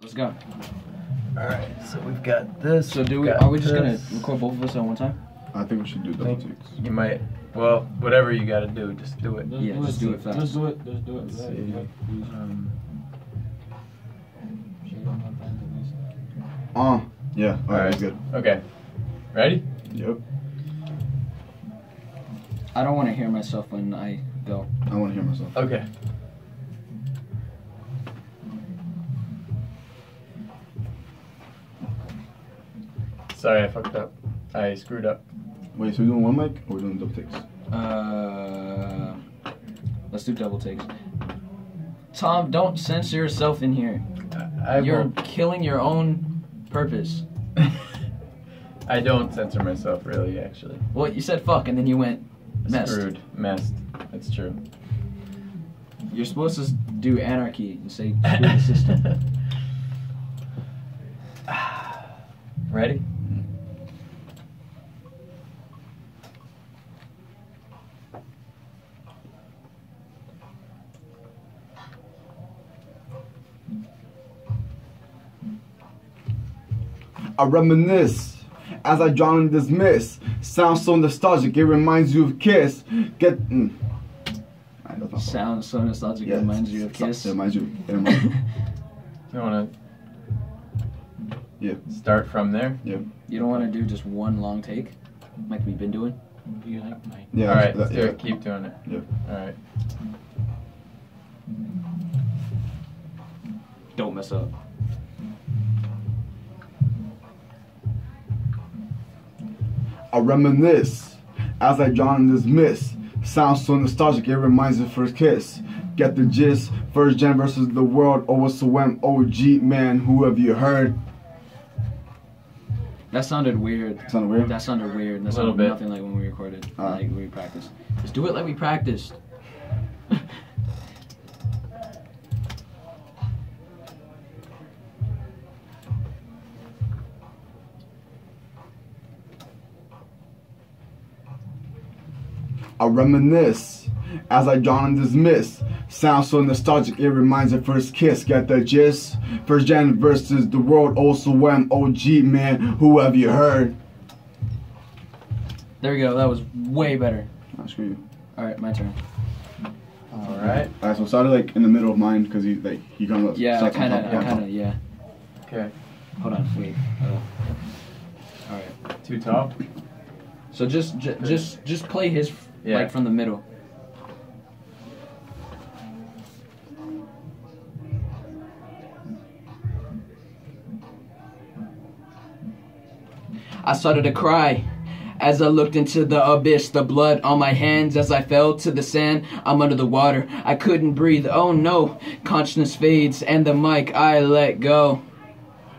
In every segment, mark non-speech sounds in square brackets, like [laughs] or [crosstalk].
Let's go. Alright, so we've got this. So do we? Are we just this. gonna record both of us at one time? I think we should do double takes. You might. Well, whatever you gotta do, just do it. Let's Yeah, just do it fast. Let's do it. Let's do it. Let's Right, see. Um, She don't have time. Uh, yeah. All right, Alright. good. okay. Ready? Yep. I don't want to hear myself when I go. I want to hear myself. Okay. Sorry, I fucked up. I screwed up. Wait, so we're doing one mic or we're doing double takes? Uh, let's do double takes. Tom, don't censor yourself in here. I, I You're won't- killing your own purpose. [laughs] I don't censor myself, really, actually. Well, you said fuck and then you went messed. Screwed. Messed. That's true. You're supposed to do anarchy and say screw the system. [laughs] Ready? I reminisce as I drown and dismiss. Sounds so nostalgic, it reminds you of Kiss. Get. Mm. Alright, that's not fun. Sounds so nostalgic. Yeah, it reminds you of Kiss. It reminds you. It reminds you. [laughs] You want Yeah. start from there? Yeah. You don't want to do just one long take, like we've been doing. Do you like my? Yeah. All right, let's do yeah. it. Keep doing it. Yeah. All right. Don't mess up. I reminisce as I drown in this dismiss. Sounds so nostalgic, it reminds me of first kiss. Get the gist. First gen versus the world. OSOM OG man. Who have you heard? That sounded weird. Sounded weird. That sounded weird. That A little sounded bit. nothing like when we recorded, Uh. like when we practiced. Just do it like we practiced. [laughs] I reminisce as I drown and dismiss. Sounds so nostalgic, it reminds of first kiss. Get the gist? First gen versus the world. OSOM OG man. Who have you heard? There we go. That was way better. Ah, screw you. All right, my turn. All right. Alright, so it started like in the middle of mine because he like he kind of Yeah, I starts on kind of, I on kind of, yeah. Okay. Hold on, wait. Uh, all right. Too top. So just, ju- just, just play his Yeah. like from the middle. I started to cry as I looked into the abyss, the blood on my hands as I fell to the sand. I'm under the water. I couldn't breathe. Oh no. Consciousness fades and the mic I let go.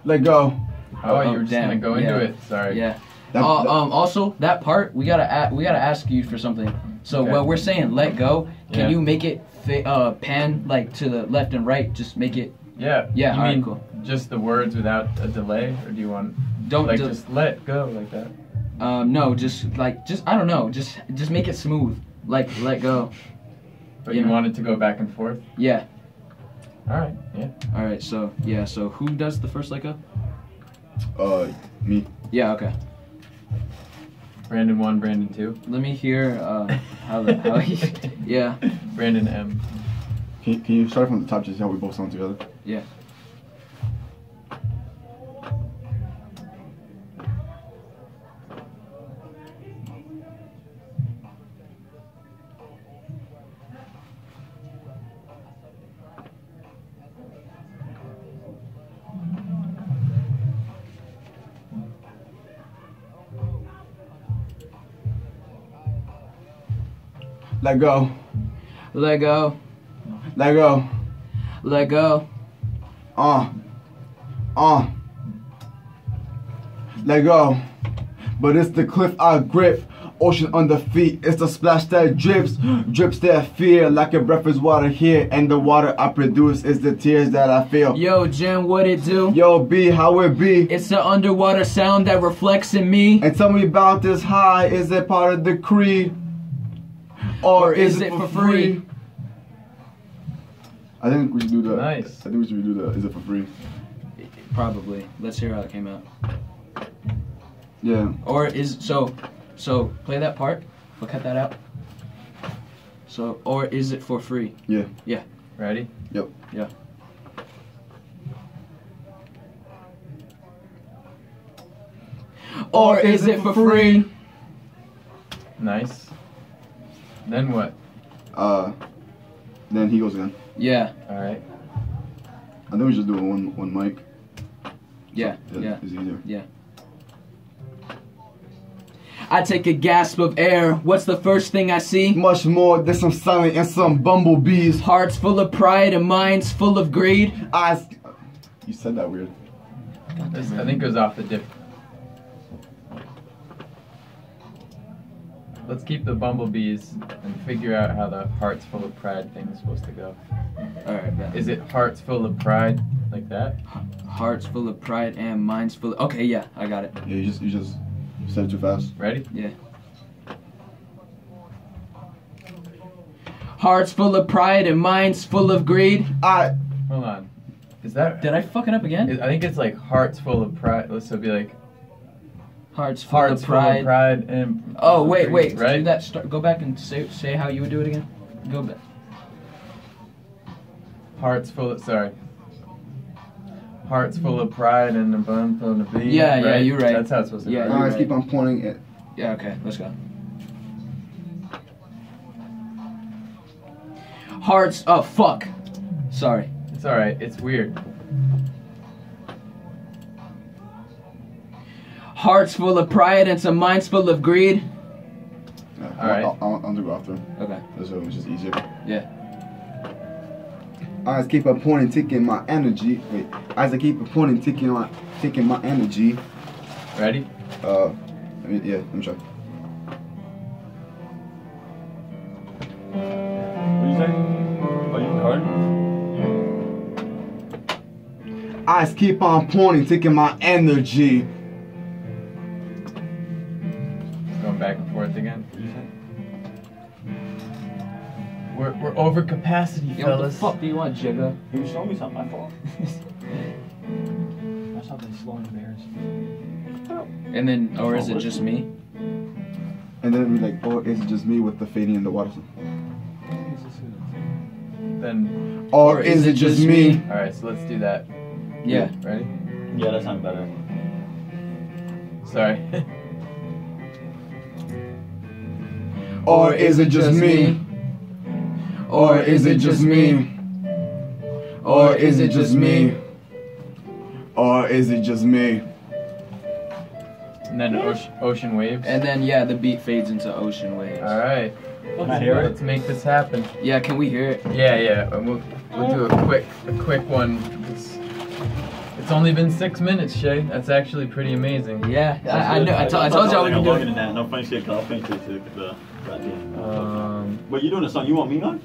Let go. Oh, Oh, you were just damn, gonna go into yeah. it. Sorry. Yeah. That- Uh, that- um. Also, that part we gotta a- we gotta ask you for something. So Okay. what we're saying, let go. Can Yeah. you make it fa- uh pan like to the left and right? Just make it. Yeah. Yeah, You alright, mean cool. just the words without a delay, or do you want Don't like do- just let go like that? Um. No. Just like just I don't know. Just just make it smooth. Like let go. But Yeah. you want it to go back and forth. Yeah. All right. Yeah. All right. So yeah. So who does the first let go? Uh, me. Yeah. Okay. Brandon one, Brandon two. Let me hear uh how the how [laughs] he, yeah Brandon M. Can, can you start from the top just see how we both sound together? yeah. Let go. Let go. Let go. Let go. Uh. Uh. Let go. But it's the cliff I grip. Ocean under feet. It's the splash that drips. Drips that fear. Like a breath is water here. And the water I produce is the tears that I feel. Yo, Jim, what it do? Yo, B, how it be? It's the underwater sound that reflects in me. And tell me about this high. Is it part of the creed? Or, is, it, for free? I think we should do that. Nice. I think we should do that. Is it for free? Probably. Let's hear how it came out. Yeah. Or is so so play that part. We'll cut that out. So or is it for free? Yeah. Yeah. Ready? Yep. Yeah. Or is it for free? Nice. Then what? Uh, then he goes again. Yeah. All right. I think we just do it one one mic. Yeah. It- Yeah. It's easier. I take a gasp of air. What's the first thing I see? Much more than some silent and some bumblebees. Hearts full of pride and minds full of greed. Eyes. You said that weird. I think it goes off the dip. Let's keep the bumblebees and figure out how the hearts full of pride thing is supposed to go. All right, man. Is it hearts full of pride like that? Hearts full of pride and minds full. Of, okay, yeah, I got it. Yeah, you just you just said it too fast. Ready? Yeah. Hearts full of pride and minds full of greed. I. Hold on. Is that? Did I fuck it up again? I think it's like hearts full of pride. Let's so it'd be like Hearts full hearts of full of pride. pride and. Oh wait, wait. Right. Do that. Start, go back and say say how you would do it again. Go back. Hearts full of sorry. Hearts full of pride and a bun full of bees. Yeah, yeah, you're right. That's how it's supposed to Yeah, be. you're Eyes right. keep on pointing it. Yeah. Okay. Let's go. Hearts. Oh fuck. Sorry. It's all right. It's weird. Hearts full of pride and some minds full of greed. Yeah, All right. I'll, I'll, I'll go after. Okay. This way it's just easier. Yeah. Eyes keep on pointing, taking my energy. Wait. Eyes keep on pointing, taking my taking my energy. Ready? Uh, I mean, yeah. Let me try. What you say? Oh, you recording? Eyes keep on pointing, taking my energy. We're, we're over capacity, Yo, what the fuck do you want, Jigga? He was showing me something. I thought. [laughs] That's how they slow embarrassing. And then, or is it just me? And then we like, oh, is it just me with the fading in the water? Then, Or, is, it just me? all right. So let's do that. Yeah. Ready? Yeah, that sounds better. Sorry. Or is it just me? Or is it just me? Or is it just me? Or is it just me? and then ocean, ocean waves. And then, yeah, the beat fades into ocean waves. all right. Can I hear it? Let's make this happen. Yeah, can we hear it? Yeah, yeah. We'll we'll do a quick a quick one. It's, it's only been six minutes, Shay. That's actually pretty amazing. Yeah, I, I, know, I, told, I told y'all we can do it. That. No funny shit, I'll finish this shit. 'cause, Uh, goddamn. Um, But you doing a song? You want me on?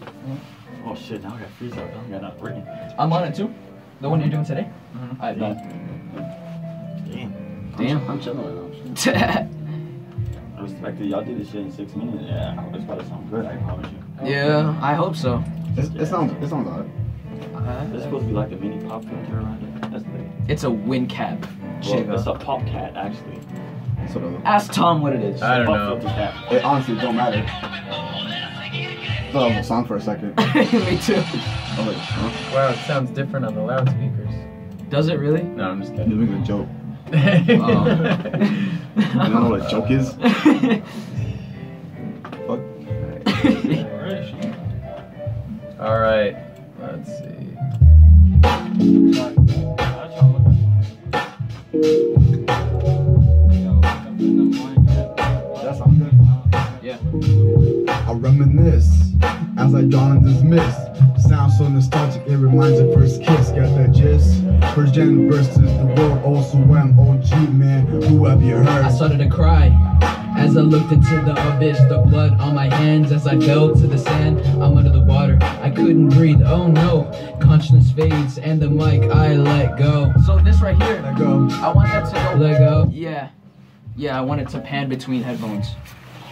Oh shit! Now I got freeze out. I got nothing written. I'm on it too. The one you're doing today? Mhm. I bet. Damn. Damn. I'm chilling right now. [laughs] I respect it. Y'all did this shit in six minutes. Yeah, I hope it's about to sound good. I promise you. yeah, I hope so. It, it sounds it sounds alright. This is supposed to be like a mini pop filter around it. That's big. It's a wind cap. Well, it's a pop cat actually. Sort of. Ask Tom what it is. I don't know. filter cat. It honestly don't matter. I Thought it was a song for a second. I [laughs] Me too. Oh, was like, huh? wow, it sounds different on the loudspeakers. Does it really? No, I'm just kidding. You're kidding. making a joke. Oh. You don't know what a joke is? [laughs] Fuck. All right. Let's see. I reminisce as I dawn and dismiss. Sounds so nostalgic, it reminds of first kiss. Got that gist? First gen versus the world, also am OG man. Who have you heard? I started to cry as I looked into the abyss. The blood on my hands as I fell to the sand. I'm under the water. I couldn't breathe. Oh no. Consciousness fades and the mic I let go. So this right here, Let go. I want that to go. Let go. Yeah. Yeah, I want it to pan between headphones.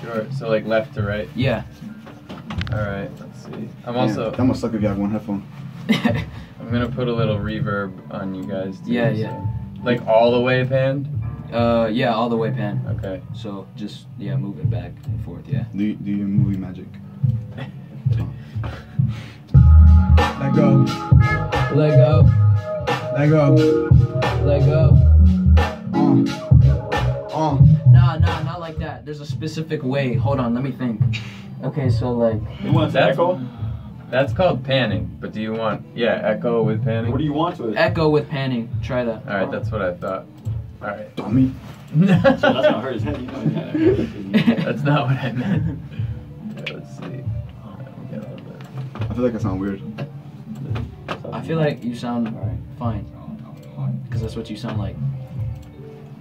Sure. So like left to right. Yeah. All right. Let's see. I'm Yeah, also. that must suck if you have one headphone. [laughs] I'm gonna put a little reverb on you guys. Too, Yeah, yeah. so- Like all the way panned. Uh, yeah, all the way pan. Okay. So just yeah, move it back and forth. Yeah. Do you, do your movie magic. [laughs] Let go. Let go. Let go. Let go. Uh. Uh. Nah, nah, not like that. There's a specific way. Hold on, let me think. Okay, so like. You want to That's echo? That's called panning. But do you want yeah echo with panning? What do you want to it? Echo with panning. Try that. All right, that's what I thought. All right. Dummy. [laughs] So that's gonna hurt his head. You know that. That's not what I meant. Okay, [laughs] let's see. Let me get a little bit. I feel like I sound weird. I feel like you sound Alright. fine. Because that's what you sound like.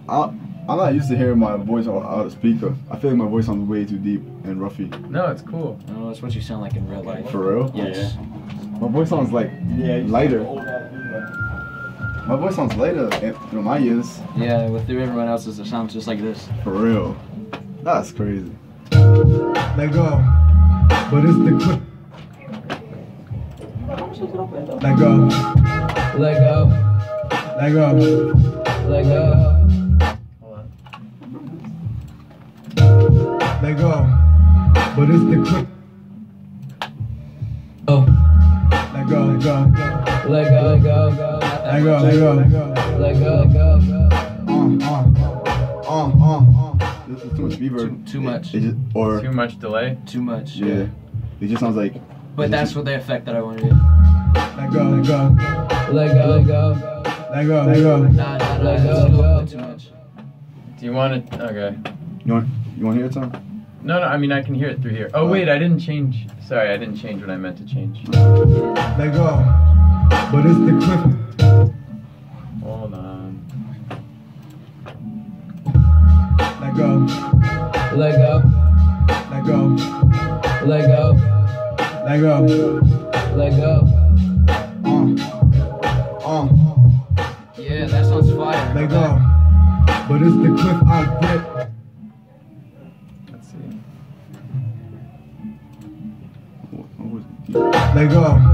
I, I'm not used to hearing my voice out, out of speaker. I feel like my voice sounds way too deep and ruffy. No, it's cool. No, that's what you sound like in real life. For real? Yes. My voice sounds like Yeah. you lighter. My voice sounds later in, in my ears. Yeah, with everyone else's, it sounds just like this. For real. That's crazy. Let go. But it's the quick. Let go. Let go. Let go. Let go. Let go. But it's the quick. Go. Let go. Let go. Let go. Let go. Let go. Go. Uh, uh, uh, uh, uh. This is too much reverb. Too, too much. It just, or Too much delay. Too much. yeah, it just sounds like. But that's what the effect that I wanted. Let go. Let go. Let go. Let go. Let go. Let go. Nah, nah, nah. Let go. Too much. Do you want it? Okay. You want? You want to hear it, Tom? No, no. I mean, I can hear it through here. Oh wait, I didn't change. Sorry, I didn't change what I meant to change. Let go. But it's the quick. Hold on. Let go. Let go. Let go. Let go. Let go. Let go. Uh. Uh. Yeah, that sounds fire. Let go. But it's the cliff I grip. Let's see. Let go.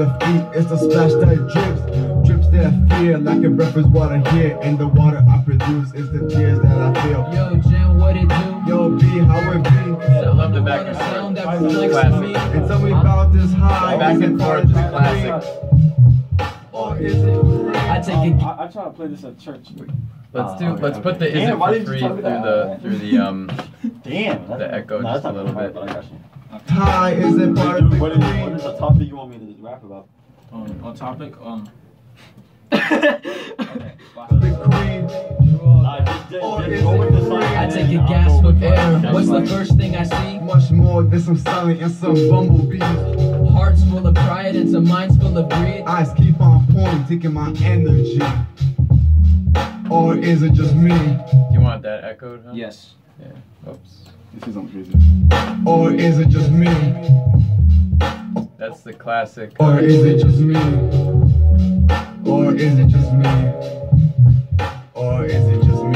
Ocean under feet, it's the splash that drips. Drips that fear, like a breath is what I hear. And the water I produce is the tears that I feel. Yo, Jim, what it do? Yo, B, how it be? I love the back and sound forth. that reflects to me. And tell me about this high. Back and forth part is classic. Or is it? I take it. I, I try to play this at church. Let's Oh, do. okay, let's put the okay. is Damn, it why for free through the through the um. [laughs] Damn. The echo no, just that's a not little right, bit. But I got you. High is it part of the what, is, what the topic you want me to rap about? Um, on topic, um, The cream. Nah, just, just, Or just is go it with the song. I take then a I'll gas go with air. What's the first thing I see? Much more than some silent and some bumblebees. Hearts full of pride and some minds full of greed. Eyes keep on pointing, taking my energy. Or is it just me? You want that echoed? Huh? Yes. Yeah. Oops. This isn't crazy. Or is it just me? That's the classic. Or is it just me? Or is it just me? Or is it just me?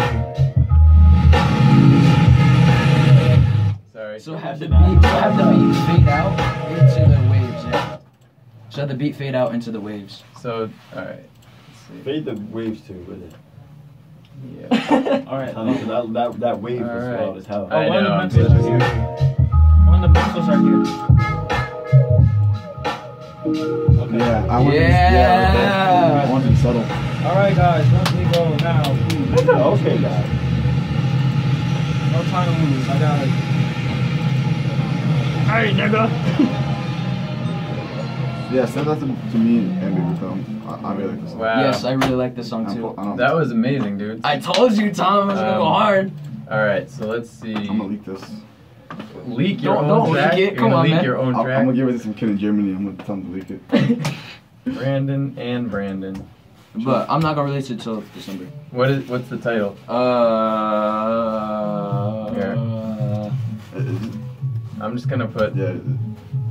Sorry. So have the beat, have the beat fade out into the waves. Yeah. So have the beat fade out into the waves. So all right. Fade the waves too with it. Yeah. [laughs] all right. Tell me, 'cause that, that, that wave was Alright. loud as hell. I one of the I'm pencils are here. One of the pencils are here. Okay. Yeah, I want Yeah. I want to be subtle. All right, guys. Once we go now, please. okay, guys. No time to lose. I got it. Hey, nigga. Yeah, send that to, to me and Baby Film. I, I really like this song. Wow. Yes, I really like this song I'm, too. I'm, That was amazing, dude. I told you, Tom, it was gonna go Um, hard. All right. So let's see. I'm gonna leak this. Leak your Don't- own don't leak track. it. Come on, leak man. your own I'm, I'm gonna give it to some kid in Germany. I'm gonna tell him to leak it. [laughs] Brandon and Brandon. But I'm not gonna release it till December. What is? What's the title? Uh. Yeah. It- it- I'm just gonna put yeah,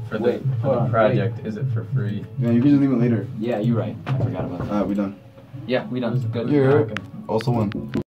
for the, Wait, for the on, project. Is it for free? yeah, you can just leave it later. Yeah, you're right. I forgot about that. Alright, we done. Yeah, we done. Good. Yeah. Also one.